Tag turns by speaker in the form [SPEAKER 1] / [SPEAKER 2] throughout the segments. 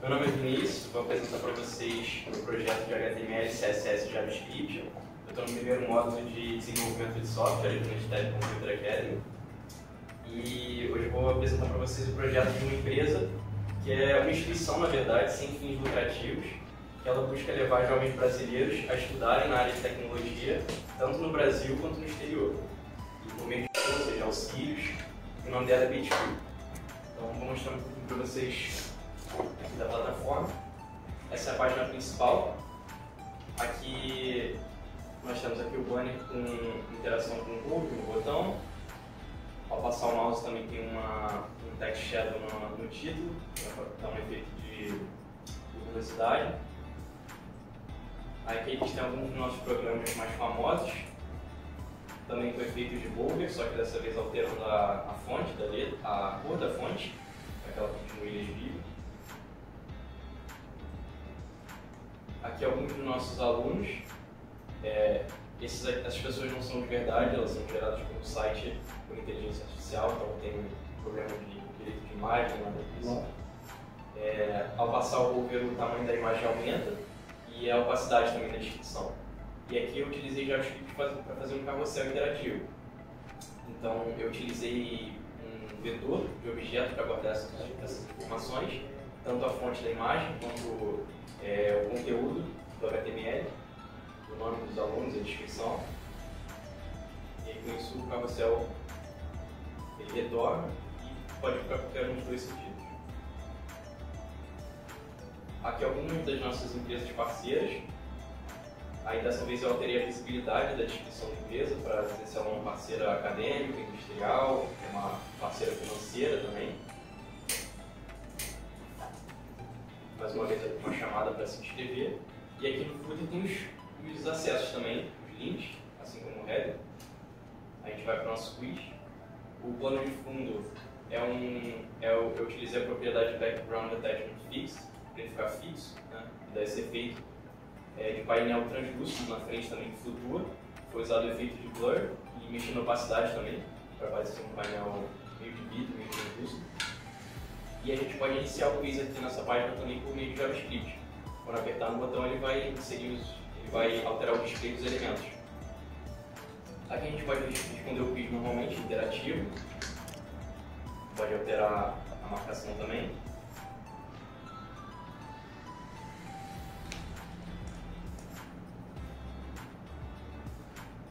[SPEAKER 1] Meu nome é Vinícius, vou apresentar para vocês o projeto de HTML, CSS e JavaScript. Eu estou no primeiro módulo de desenvolvimento de software do Universidade Computer Academy. E hoje vou apresentar para vocês o projeto de uma empresa que é uma instituição, na verdade, sem fins lucrativos, que ela busca levar jovens brasileiros a estudarem na área de tecnologia, tanto no Brasil quanto no exterior. E por meio de ou seja, auxílios, o nome dela é BitQ. Então vou mostrar um pouquinho para vocês aqui da plataforma. Essa é a página principal. Aqui nós temos aqui o banner com interação com o Google, no botão. Ao passar o mouse também tem uma, um text shadow no, no título, para dar um efeito de luminosidade. Aqui a gente tem alguns dos nossos programas mais famosos, também com efeito de Boulder, só que dessa vez alterando a, a fonte da letra, a cor da fonte, para que ela continue legível. Aqui alguns dos nossos alunos. É, esses, essas pessoas não são de verdade, elas são geradas pelo site por inteligência artificial, então tem problema de direito de imagem, nada disso. É, ao passar o over, o tamanho da imagem aumenta e a opacidade também da descrição. E aqui eu utilizei JavaScript para fazer um carrossel interativo. Então eu utilizei um vetor de objeto para guardar essas, essas informações, tanto a fonte da imagem quanto é, o conteúdo do HTML, o nome dos alunos, a descrição. E aí, com isso o carrossel ele retorna e pode ficar qualquer um dos dois sentidos. Aqui algumas das nossas empresas parceiras. Aí dessa vez eu alterei a visibilidade da descrição da empresa para dizer se ela é uma parceira acadêmica, industrial, uma parceira financeira também. mais uma vez chamada para se inscrever. E aqui no footer tem os, os acessos também, os links, assim como o header. A gente vai para o nosso quiz. O plano de fundo é um. É, eu, eu utilizei a propriedade background attachment fix, para ele ficar fixo, né? e dar esse efeito é, de painel translúcido na frente também que flutua. Foi usado o efeito de blur e mexer na opacidade também, para parecer um painel meio de vidro, meio translúcido. E a gente pode iniciar o quiz aqui nessa página também por meio de JavaScript. Quando apertar no botão, ele vai inserir os, ele vai alterar o display dos elementos. Aqui a gente pode responder o quiz normalmente, interativo. Pode alterar a marcação também.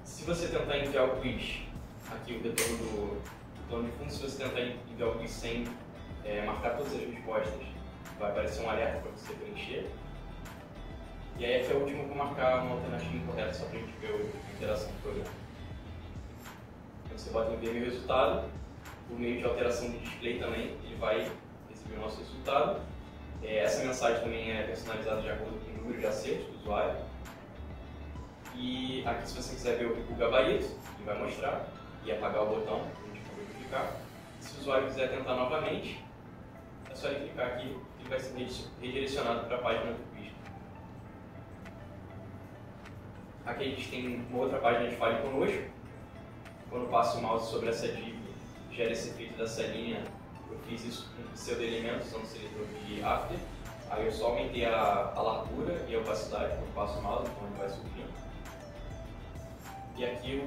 [SPEAKER 1] Se você tentar enviar o quiz, aqui o retorno do, do plano de fundo, se você tentar enviar o quiz sem é, marcar todas as respostas, vai aparecer um alerta para você preencher. E aí aqui é o último vou marcar uma alternativa incorreta só para a gente ver a interação do programa. Então você bota em o resultado, por meio de alteração de display também, ele vai receber o nosso resultado. É, essa mensagem também é personalizada de acordo com o número de acertos do usuário. E aqui se você quiser ver o gabarito, ele vai mostrar e apagar o botão, a gente acabou de clicar. Se o usuário quiser tentar novamente, é só ele clicar aqui e ele vai ser redirecionado para a página do quiz. Aqui a gente tem uma outra página de Fale Conosco. Quando passo o mouse sobre essa div, gera esse efeito dessa linha. Eu fiz isso com pseudo-elementos usando o seletor de After. Aí eu só aumentei a, a largura e a opacidade quando passo o mouse, então ele vai subindo. E aqui,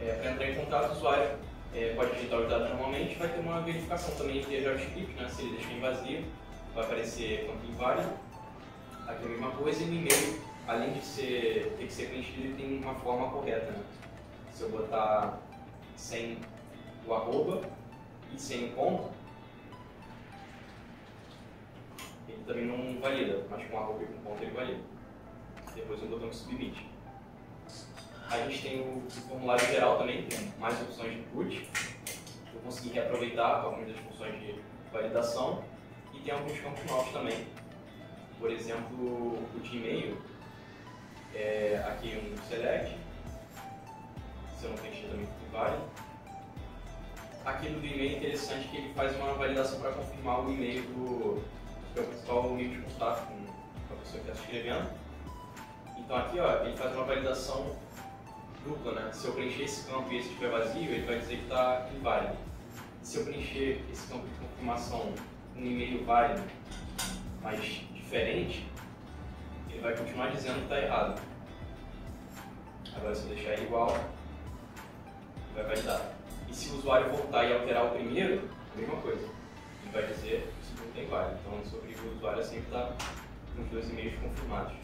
[SPEAKER 1] é, para entrar em contato, o usuário é, pode digitar os dados normalmente, vai ter uma verificação também de JavaScript, né? se ele deixar em vazio, vai aparecer quanto inválido. Aqui é a mesma coisa e no e-mail, além de ser, ter que ser preenchido, ele tem uma forma correta. Né? Se eu botar sem o arroba e sem o ponto, ele também não valida, mas com arroba e com ponto ele valida. Depois um botão de submit. A gente tem o, formulário geral também, tem mais opções de input. Eu consegui reaproveitar algumas das funções de validação e tem alguns campos novos também. Por exemplo, o de e-mail, é, aqui um select, se eu não preencher também vale. Aqui no e-mail é interessante que ele faz uma validação para confirmar o e-mail do que é o principal meio de contato com a pessoa que está escrevendo. Então aqui ó, ele faz uma validação dupla, né? Se eu preencher esse campo e esse estiver vazio, ele vai dizer que está inválido. Se eu preencher esse campo de confirmação um e-mail válido, mais diferente, ele vai continuar dizendo que está errado. Agora, se eu deixar ele igual, vai validar. E se o usuário voltar e alterar o primeiro, a mesma coisa. Ele vai dizer que isso não tem válido. Então, sobre o usuário sempre está com os dois e-mails confirmados.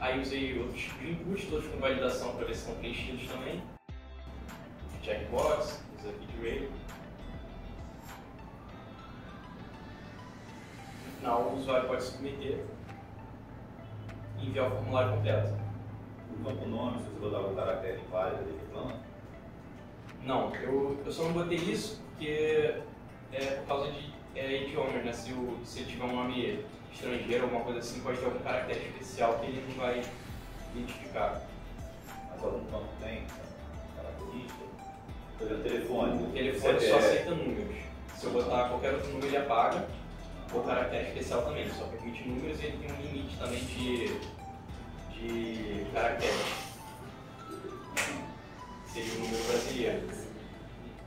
[SPEAKER 1] Aí usei outros tipos de inputs, todos com validação para ver se estão preenchidos também. Checkbox, usa array. Final, o usuário pode submeter e enviar o formulário completo.
[SPEAKER 2] O campo nome, se você botar o caractere inválido, ele reclama?
[SPEAKER 1] Não, eu, eu só não botei isso porque é por causa de é, idiomas, né? Se, o, se ele tiver um nome estrangeiro, alguma coisa assim, pode ter algum caractere especial que ele não vai identificar.
[SPEAKER 2] Mas algum campo tem característica? Por exemplo, telefone.
[SPEAKER 1] O telefone só aceita números. Se eu botar qualquer outro número, ele apaga. O caractere especial também, só permite números e ele tem um limite também de, de caracteres. Seria o número brasileiro.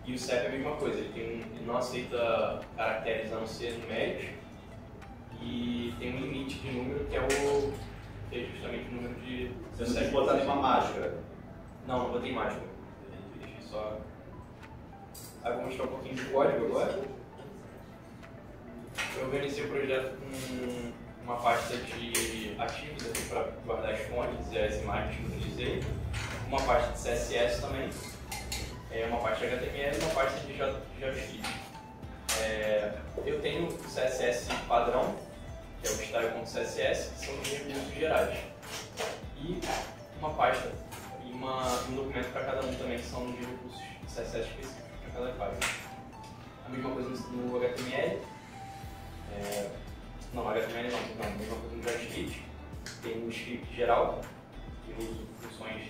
[SPEAKER 1] E o CEP é a mesma coisa, ele, tem, ele não aceita caracteres a não ser numéricos e tem um limite de número que é o que é justamente o número de.
[SPEAKER 2] Você não tem que botar nenhuma mágica.
[SPEAKER 1] Não, não botei mágica. Deixei só. Aí vou mostrar um pouquinho de código agora. Organizei o projeto com uma pasta de ativos aqui para guardar as fontes e as imagens que eu utilizei, uma pasta de CSS também, é, uma pasta de HTML e uma pasta de JavaScript. É, eu tenho o CSS padrão, que é o style.css, que são os recursos gerais. E uma pasta e uma, um documento para cada um também, que são os recursos CSS específicos para cada página. A mesma coisa no HTML. É, não, HTML não, não, mesma coisa no JavaScript. Tem um script geral, que uso funções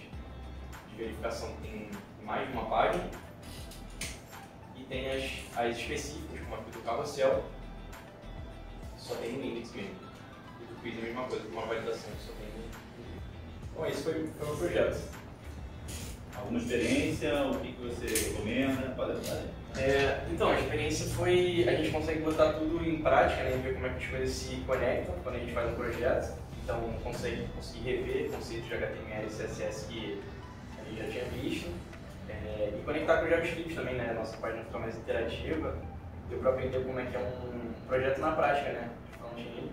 [SPEAKER 1] de verificação que tem mais de uma página. E tem as, as específicas, como aqui do carrossel, só tem um index mesmo. E do quiz é a mesma coisa, uma validação que só tem um Bom, esse foi, foi o meu projeto.
[SPEAKER 2] Alguma experiência? O que, que você recomenda? Pode ajudar.
[SPEAKER 1] É, então, a experiência foi. A gente consegue botar tudo em prática, né? Ver como é que as coisas se conectam quando a gente faz um projeto. Então, consegue conseguir rever conceitos de HTML e CSS que a gente já tinha visto. É, e conectar com o JavaScript também, né? A nossa página fica mais interativa. Deu para aprender como é que é um projeto na prática, né? De front-end.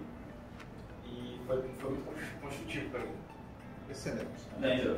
[SPEAKER 1] E foi, foi muito construtivo para mim.
[SPEAKER 3] Excelente.
[SPEAKER 2] Entendeu?